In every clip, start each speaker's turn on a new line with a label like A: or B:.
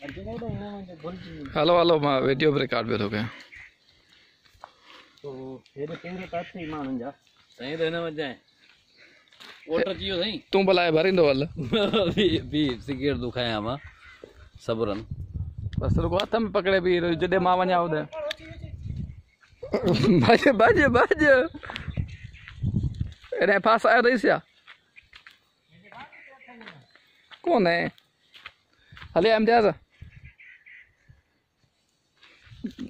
A: Hello hello माँ video पे record पियो थो कयां
B: तो हेॾे कंहिंखे काथे माण्हुनि जा। साईं त हिन वजाए ओट अची वियो साईं
A: तूं भला भरींदो हल
B: बि बि सिगरेट थो खायां माँ सबरन।
A: बसि रुको हथ में पकड़े बि जॾहिं माँ वञा होॾे भॼ भॼ भॼ हेॾे फास आयो अथईसि छा कोन्हे हले इम्तियाज़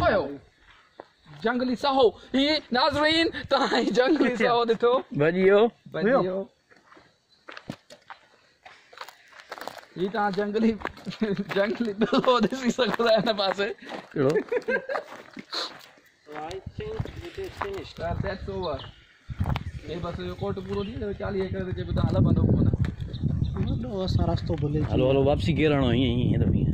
B: कयो त
A: जंगली साहो ही नाज़रीन तव्हां जंगली साहो ॾिठो
B: भॼियो
A: भॼी वियो ही तव्हां जंगली जंगली बिलो ॾिसी सघो था हिन पासे हे बसि इहो कोट पूरो थी वियो चालीह एकड़ ते चइबो त हल बंदो कोन
B: हलो हलो वापसी केरु हणो ईअं त ईअं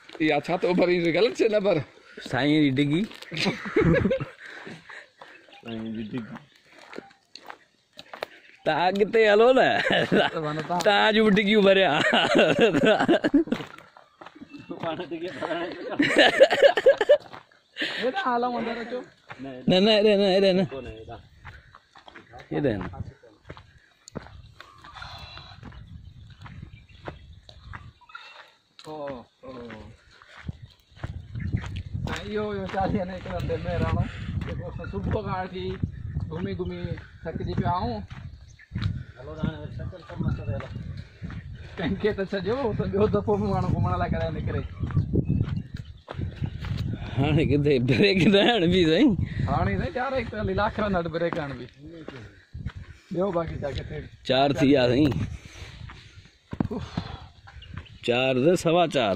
A: इहा छा थो भरी ग़लति शइ न भर
B: साईं जी डिगी तव्हां अॻिते हलो न।
A: तव्हां
B: जूं डिगियूं भरिया न न हेॾे न हेॾे न। हेॾे न।
A: ओ ओ। इहो चालीह न हिकिड़े में रहणो। जेको असां सुबुह खां वठी घुमी घुमी थकिजी पिया आहियूं कंहिंखे त छॾियो त ॿियो दफ़ो बि माण्हू घुमण लाइ करे निकिरे।
B: हाणे किथे ब्रेक न हणबी साईं?
A: हाणे साईं चार हिकु लाख न ब्रेक हण बि ॿियो बाक़ी छा किथे?
B: चार थी विया साईं। चार सवा चार।